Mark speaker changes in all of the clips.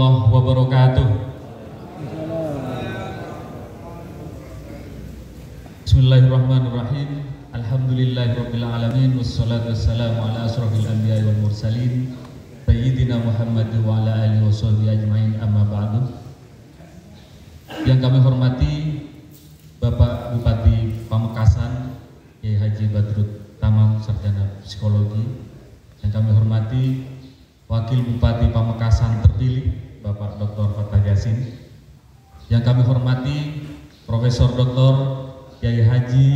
Speaker 1: warahmatullahi wabarakatuh. Bismillahirrahmanirrahim. Alhamdulillahirabbil alamin wassalatu wassalamu ala asrofil anbiya'i wal mursalin sayyidina Muhammad wa ala alihi washabihi ajmain amma ba'du. Yang kami hormati Bapak Bupati Pamekasan Kiai Haji Badrut Tamam Sarjana Psikologi. Yang kami hormati Wakil Bupati Pamekasan terpilih Bapak Dr. Fatah Yasin. Yang kami hormati Profesor Dr. Kiai Haji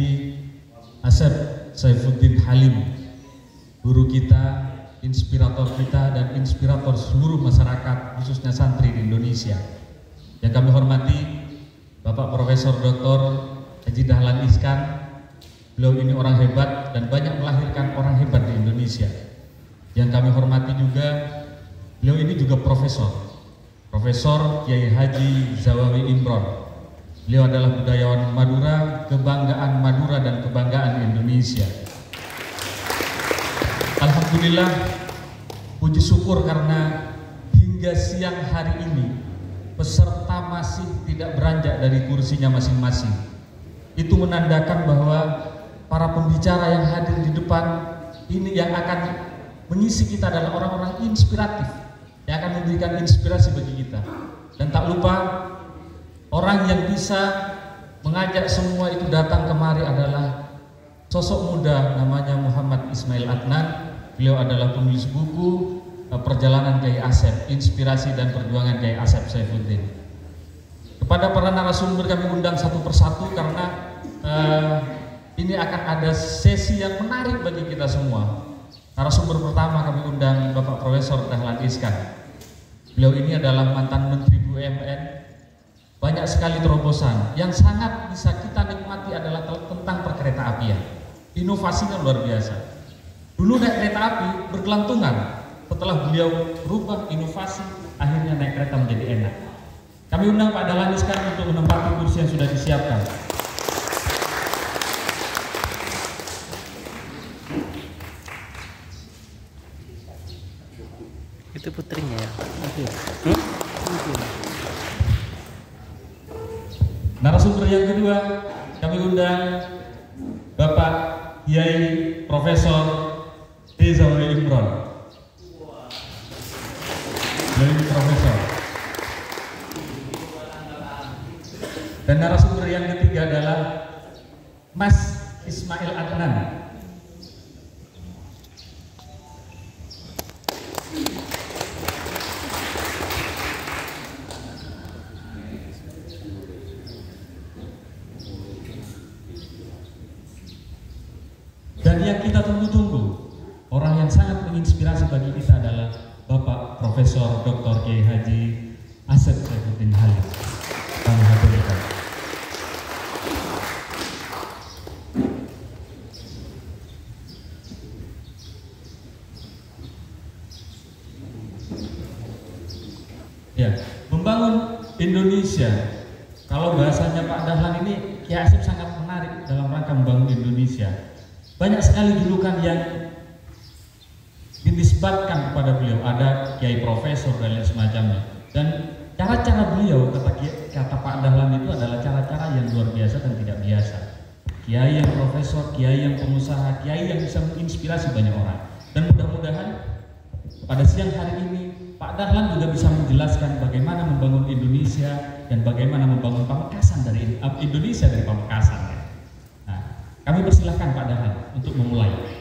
Speaker 1: Asep Saifuddin Halim, guru kita, inspirator kita dan inspirator seluruh masyarakat khususnya santri di Indonesia. Yang kami hormati Bapak Profesor Dr. Haji Dahlan Iskan, beliau ini orang hebat dan banyak melahirkan orang hebat di Indonesia. Yang kami hormati juga beliau ini juga profesor, Profesor Kiai Haji Zawawi Imron, Beliau adalah budayawan Madura, kebanggaan Madura dan kebanggaan Indonesia. Alhamdulillah, puji syukur karena hingga siang hari ini peserta masih tidak beranjak dari kursinya masing-masing. Itu menandakan bahwa para pembicara yang hadir di depan ini yang akan mengisi kita adalah orang-orang inspiratif yang akan memberikan inspirasi bagi kita. Dan tak lupa Orang yang bisa mengajak semua itu datang kemari adalah sosok muda namanya Muhammad Ismail Adnan. Beliau adalah penulis buku eh, Perjalanan Kiai Asep, Inspirasi dan Perjuangan Kiai Asep Saifuddin. Kepada para narasumber kami undang satu persatu karena uh, ini akan ada sesi yang menarik bagi kita semua. Narasumber pertama kami undang Bapak Profesor Dahlan Iskan. Beliau ini adalah mantan Menteri BUMN, banyak sekali terobosan. Yang sangat bisa kita nikmati adalah tentang perkereta apian. Inovasinya luar biasa. Dulu naik kereta api bergelantungan. Setelah beliau rubah inovasi akhirnya naik kereta menjadi enak. Kami undang Pak Dahlan sekarang untuk menempati kursi yang sudah disiapkan
Speaker 2: itu putrinya ya
Speaker 1: Oke. Hmm? Narasumber yang kedua kami undang Bapak Kiai Profesor Rizal Imron. Dari Profesor. Dan narasumber yang ketiga adalah Mas Ismail Adnan yang kita tunggu-tunggu, orang yang sangat menginspirasi bagi kita adalah Bapak Profesor Dr. Kiai Haji Asep Saifuddin Halim. Kami haturkan. Ya, membangun Indonesia. Kalau bahasanya Pak Dahlan ini, Kiai Asep sangat menarik dalam rangka membangun Indonesia banyak sekali julukan yang dinisbatkan kepada beliau. Ada kiai profesor dan lain semacamnya. Dan cara-cara beliau kata kata Pak Dahlan itu adalah cara-cara yang luar biasa dan tidak biasa. Kiai yang profesor, kiai yang pengusaha, kiai yang bisa menginspirasi banyak orang. Dan mudah-mudahan pada siang hari ini Pak Dahlan juga bisa menjelaskan bagaimana membangun Indonesia dan bagaimana membangun Pamekasan dari Indonesia dari Pamekasan. Kami persilahkan Pak Dahlan untuk memulai.